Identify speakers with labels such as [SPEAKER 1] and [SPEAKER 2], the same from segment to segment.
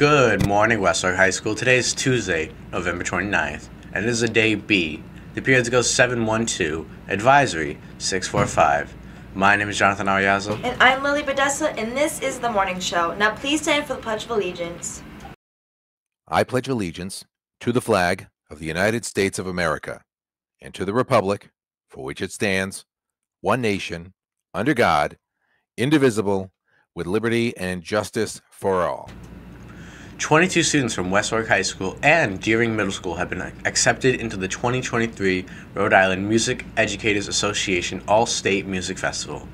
[SPEAKER 1] Good morning, West Warwick High School. Today is Tuesday, November 29th, and it is a day B. The periods go 712, advisory 645. My name is Jonathan Ariazo.
[SPEAKER 2] And I'm Lily Bedessa, and this is the morning show. Now, please stand for the Pledge of Allegiance.
[SPEAKER 3] I pledge allegiance to the flag of the United States of America and to the republic for which it stands, one nation, under God, indivisible, with liberty and justice for all.
[SPEAKER 1] 22 students from West Warwick High School and Deering Middle School have been accepted into the 2023 Rhode Island Music Educators Association All State Music Festival.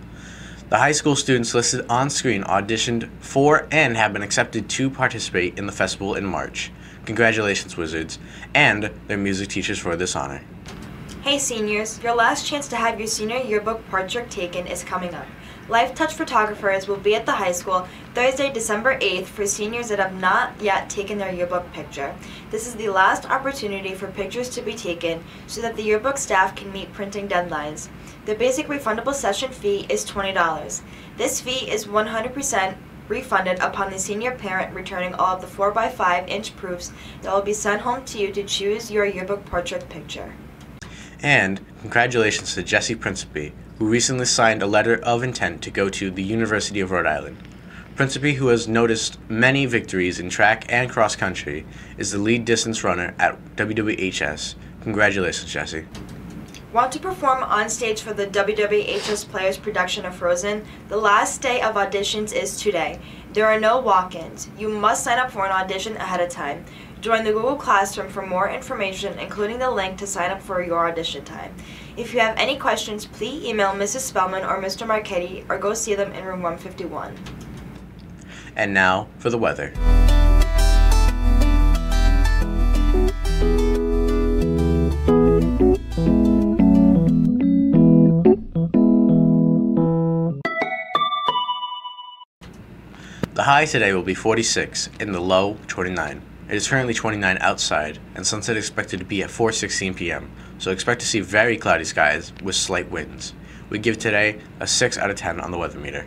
[SPEAKER 1] The high school students listed on screen auditioned for and have been accepted to participate in the festival in March. Congratulations, Wizards, and their music teachers for this honor.
[SPEAKER 2] Hey, seniors, your last chance to have your senior yearbook portrait taken is coming up. Lifetouch photographers will be at the high school Thursday, December 8th for seniors that have not yet taken their yearbook picture. This is the last opportunity for pictures to be taken so that the yearbook staff can meet printing deadlines. The basic refundable session fee is $20. This fee is 100% refunded upon the senior parent returning all of the 4x5 inch proofs that will be sent home to you to choose your yearbook portrait picture.
[SPEAKER 1] And congratulations to Jesse Principe, who recently signed a letter of intent to go to the University of Rhode Island. Principe, who has noticed many victories in track and cross country, is the lead distance runner at WWHS. Congratulations, Jesse.
[SPEAKER 2] Want to perform on stage for the WWHS Players production of Frozen? The last day of auditions is today. There are no walk ins. You must sign up for an audition ahead of time. Join the Google Classroom for more information, including the link to sign up for your audition time. If you have any questions, please email Mrs. Spellman or Mr. Marchetti or go see them in room 151.
[SPEAKER 1] And now for the weather. The high today will be 46 and the low 29. It is currently 29 outside, and sunset expected to be at 4:16 p.m. So expect to see very cloudy skies with slight winds. We give today a 6 out of 10 on the weather meter.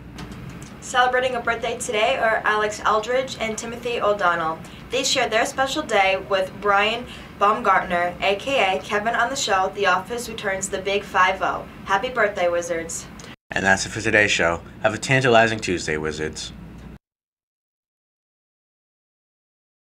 [SPEAKER 2] Celebrating a birthday today are Alex Eldridge and Timothy O'Donnell. They share their special day with Brian Baumgartner, aka Kevin on the show, The Office returns the Big 5 Happy birthday, Wizards!
[SPEAKER 1] And that's it for today's show. Have a tantalizing Tuesday, Wizards.